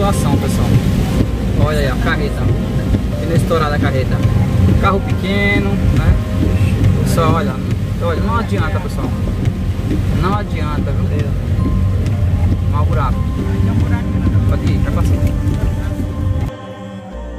situação, pessoal. Olha aí, a carreta. Tendo estourada a carreta. Carro pequeno, né? Pessoal, olha. Olha, não adianta, pessoal. Não adianta, viu? Mal buraco. Ir, vai passar.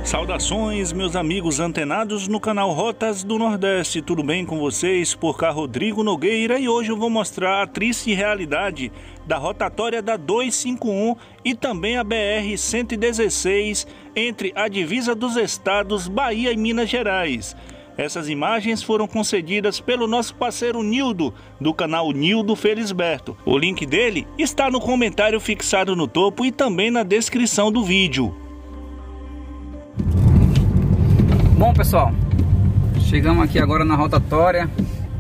Saudações, meus amigos antenados no canal Rotas do Nordeste. Tudo bem com vocês? Por cá, Rodrigo Nogueira e hoje eu vou mostrar a triste realidade da rotatória da 251 e também a BR 116 entre a divisa dos estados Bahia e Minas Gerais. Essas imagens foram concedidas pelo nosso parceiro Nildo, do canal Nildo Felisberto. O link dele está no comentário fixado no topo e também na descrição do vídeo. Bom pessoal, chegamos aqui agora na rotatória.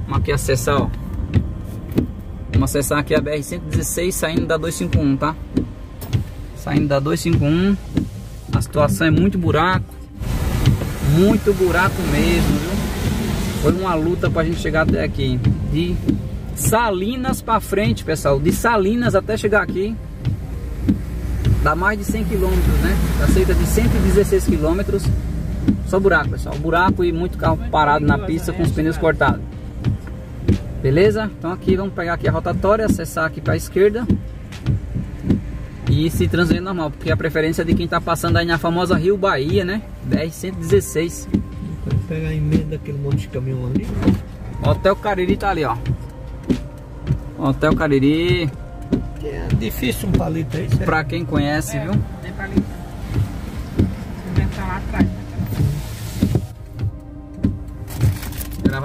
Vamos aqui acessar, ó. Vamos acessar aqui a BR-116 saindo da 251, tá? Saindo da 251 A situação é muito buraco. Muito buraco mesmo, viu? Foi uma luta pra gente chegar até aqui. De Salinas pra frente, pessoal. De Salinas até chegar aqui. Dá mais de 100 quilômetros, né? Dá cerca de 116 quilômetros só buraco, pessoal. Buraco e muito carro parado na pista com os pneus cortados. Beleza? Então aqui vamos pegar aqui a rotatória, acessar aqui para a esquerda. E se transferir normal, porque a preferência é de quem está passando aí na famosa Rio Bahia, né? BR-116. Pode pegar a emenda daquele monte de caminhão ali. Hotel Cariri tá ali, ó. Hotel Cariri. É difícil um palito aí. Pra quem conhece, é, viu?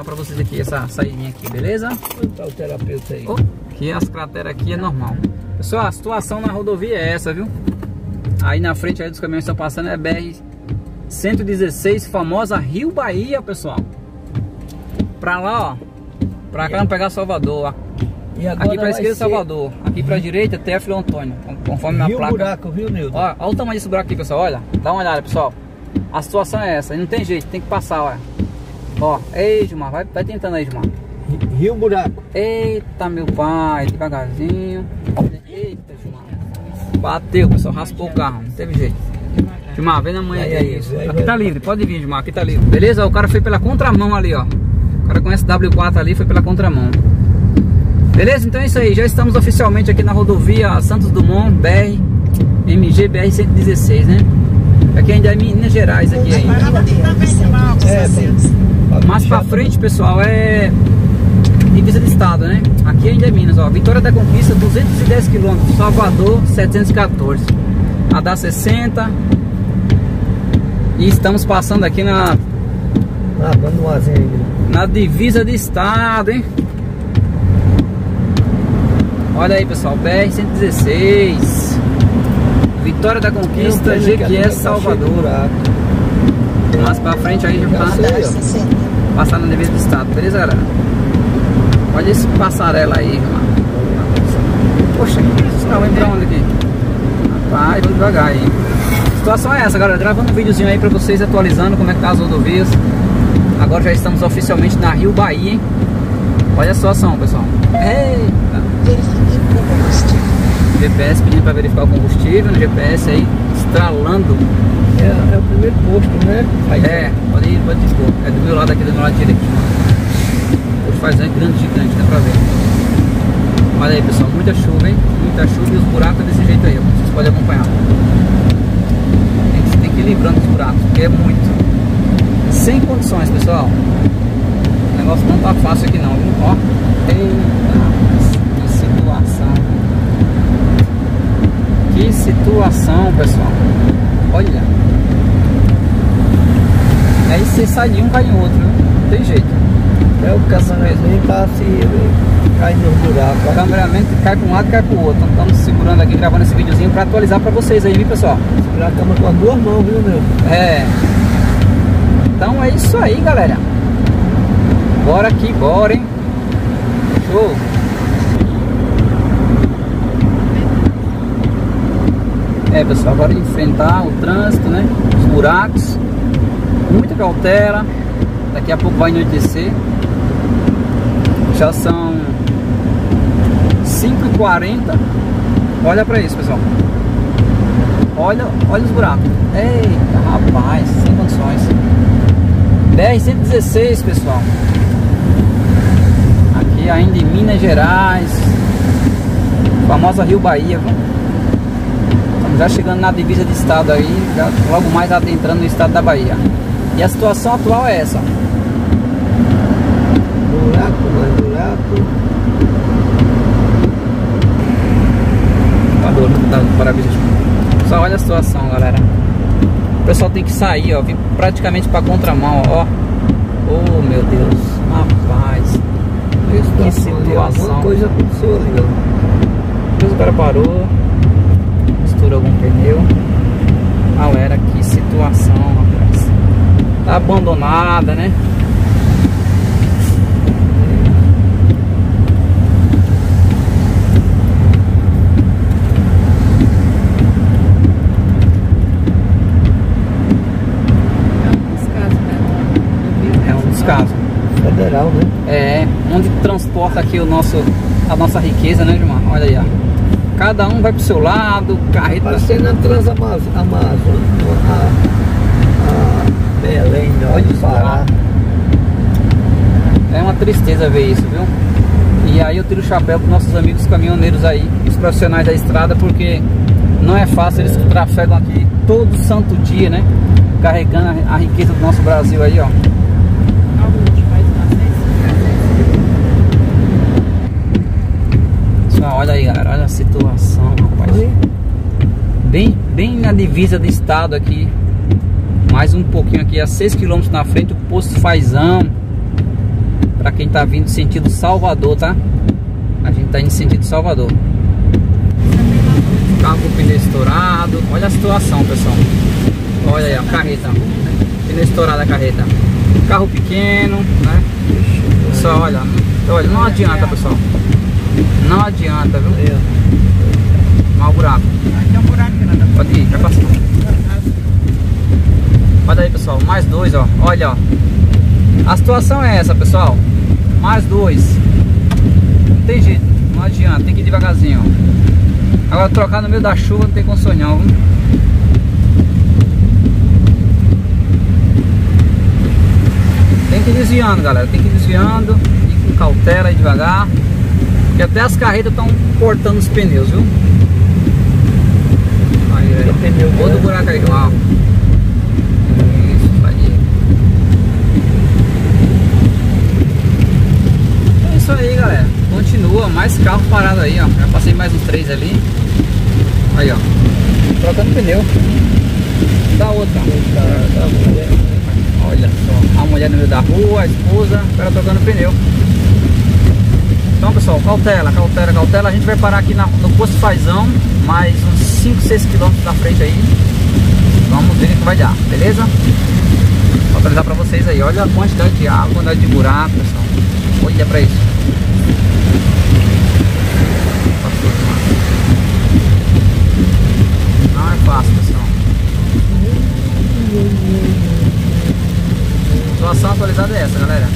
Pra vocês aqui essa saída aqui, beleza? Onde tá o terapeuta aí? Oh, aqui as crateras aqui é normal. Pessoal, a situação na rodovia é essa, viu? Aí na frente aí dos caminhões que estão passando é BR 116, famosa Rio Bahia, pessoal. Pra lá, ó. Pra cá não pegar Salvador. aqui pra esquerda ser... Salvador. Aqui pra direita TF Antônio. Conforme Rio a placa. buraco, viu, Nildo? Ó, olha o tamanho desse buraco aqui, pessoal. Olha. Dá uma olhada, pessoal. A situação é essa. Não tem jeito, tem que passar, olha. Ó, ei, Gilmar, vai, vai tentando aí, Gilmar. Rio Buraco. Eita, meu pai, devagarzinho. Eita, Gilmar. Bateu, pessoal, raspou o carro, não teve jeito. Gilmar, vem na manhã aí. aí isso. Aqui tá livre, pode vir, Gilmar, aqui tá livre. Beleza? O cara foi pela contramão ali, ó. O cara conhece W4 ali, foi pela contramão. Beleza? Então é isso aí, já estamos oficialmente aqui na rodovia Santos Dumont, BR, MG BR 116, né? Aqui ainda é Minas Gerais aqui ainda. É, mais pra frente, pessoal, é divisa de estado, né? Aqui ainda é Minas, ó. Vitória da Conquista, 210 km. Salvador, 714. A da 60. E estamos passando aqui na. Ah, dando Na divisa de estado, hein? Olha aí, pessoal, BR 116. Vitória da Conquista, Jequié, Salvador. Mais pra frente aí já tá passar na devida do estado, beleza galera? Olha esse passarela aí, mano. Poxa, esse carro vai pra onde aqui? Rapaz, vamos devagar aí. A situação é essa, galera. Gravando um videozinho aí pra vocês atualizando como é que tá as rodovias. Agora já estamos oficialmente na Rio Bahia, hein? Olha a situação, pessoal. Eita! GPS pedindo para verificar o combustível, no GPS aí, estralando. É, é o primeiro posto, né? Aí, é, pode ir, pode ir, É do meu lado aqui, do meu lado direito. Hoje faz é grande, gigante, dá pra ver. Olha aí, pessoal, muita chuva, hein? Muita chuva e os buracos desse jeito aí. Vocês podem acompanhar. Tem que, tem que ir livrando os buracos, porque é muito. Sem condições, pessoal. O negócio não tá fácil aqui não, viu? Ó. Eita, que situação. Que situação, pessoal. Olha. Aí você sai de um, cai em outro, não tem jeito. É o cameraman tá se cai no buraco. O cameraman cai para um lado cai para o outro. Então, estamos segurando aqui, gravando esse videozinho para atualizar para vocês aí, viu, pessoal? Segurar a câmera com as duas mãos, viu, meu? É. Então é isso aí, galera. Bora aqui, bora, hein? Show! É pessoal, agora enfrentar o trânsito, né? Os buracos, muita cautela. Daqui a pouco vai anoitecer. Já são 5h40. Olha para isso, pessoal. Olha, olha os buracos. Eita, rapaz, sem condições. BR-116, pessoal. Aqui ainda em Minas Gerais. Famosa Rio Bahia, viu? Já chegando na divisa de estado aí, já logo mais adentrando no estado da Bahia. E a situação atual é essa. Buraco, mais buraco. Parou? Tá no para-brisa. Só olha a situação, galera. O pessoal tem que sair, ó. Vir praticamente pra contramão, ó. Oh, meu Deus. Rapaz. Que situação. Alguma coisa aconteceu ali, ó. Depois o cara parou. Algum pneu. Galera, que situação, rapaz. Tá abandonada, né? Né? É um dos casos. Federal, né? É, onde transporta aqui o nosso, a nossa riqueza, né, Gilmar? Olha aí, ó. Cada um vai pro seu lado, carreta. Parecendo a Transamazônica, a, a Belém, né? Olha o Pará. É uma tristeza ver isso, viu? E aí eu tiro o chapéu pros nossos amigos caminhoneiros aí, os profissionais da estrada, porque não é fácil, eles trafegam aqui todo santo dia, né? Carregando a, a riqueza do nosso Brasil aí, ó. Alguns países nascem. Só olha aí, galera, olha a situação, rapaz. Bem, bem na divisa do estado aqui. Mais um pouquinho aqui, a 6 km na frente, o posto Fazão. Pra quem tá vindo sentido Salvador, tá? A gente tá indo sentido Salvador. Carro com pneu estourado. Olha a situação, pessoal. Olha aí, a carreta. Pneu estourado a carreta. Carro pequeno, né? Só olha. Olha, não adianta, pessoal. Não adianta, viu? Mal buraco. Aqui é um buraco grande. Pode ir, já passou. Olha aí, pessoal, mais dois, ó. Olha, ó. A situação é essa, pessoal. Mais dois. Não tem jeito, não adianta, tem que ir devagarzinho, ó. Agora trocar no meio da chuva não tem condição não, viu? Tem que ir desviando, galera. Tem que ir desviando, ir com cautela e devagar. Porque até as carretas estão cortando os pneus, viu? Tem pneu grande. buraco aí, aí. É isso aí, galera. Continua, mais carro parado aí, ó. Já passei mais uns três ali. Aí, ó. Trocando pneu. Da outra. Tá, tá, mulher. Olha só, a mulher no meio da rua, a esposa, o cara trocando pneu. Pessoal, cautela, cautela, cautela. A gente vai parar aqui na- no posto Fazão, mais uns 5, 6 quilômetros da frente aí. Vamos ver o que vai dar, beleza? Vou atualizar pra vocês aí. Olha a quantidade de água, a quantidade de buraco, pessoal. Olha pra isso. Não é fácil, pessoal. Situação atualizada é essa, galera.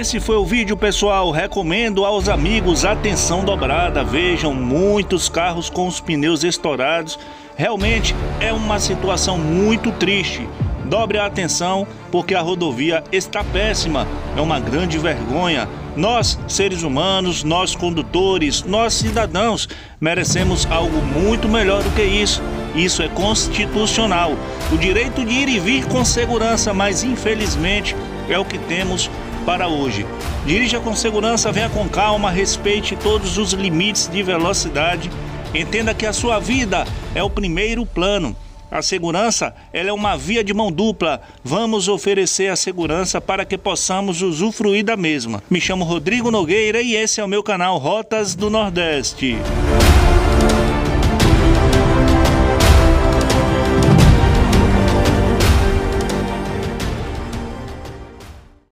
Esse foi o vídeo, pessoal. Recomendo aos amigos atenção dobrada. Vejam muitos carros com os pneus estourados. Realmente é uma situação muito triste. Dobre a atenção porque a rodovia está péssima. É uma grande vergonha. Nós, seres humanos, nós condutores, nós cidadãos, merecemos algo muito melhor do que isso. Isso é constitucional. O direito de ir e vir com segurança, mas infelizmente é o que temos para hoje. Dirija com segurança, venha com calma, respeite todos os limites de velocidade. Entenda que a sua vida é o primeiro plano. A segurança ela é uma via de mão dupla. Vamos oferecer a segurança para que possamos usufruir da mesma. Me chamo Rodrigo Nogueira e esse é o meu canal Rotas do Nordeste.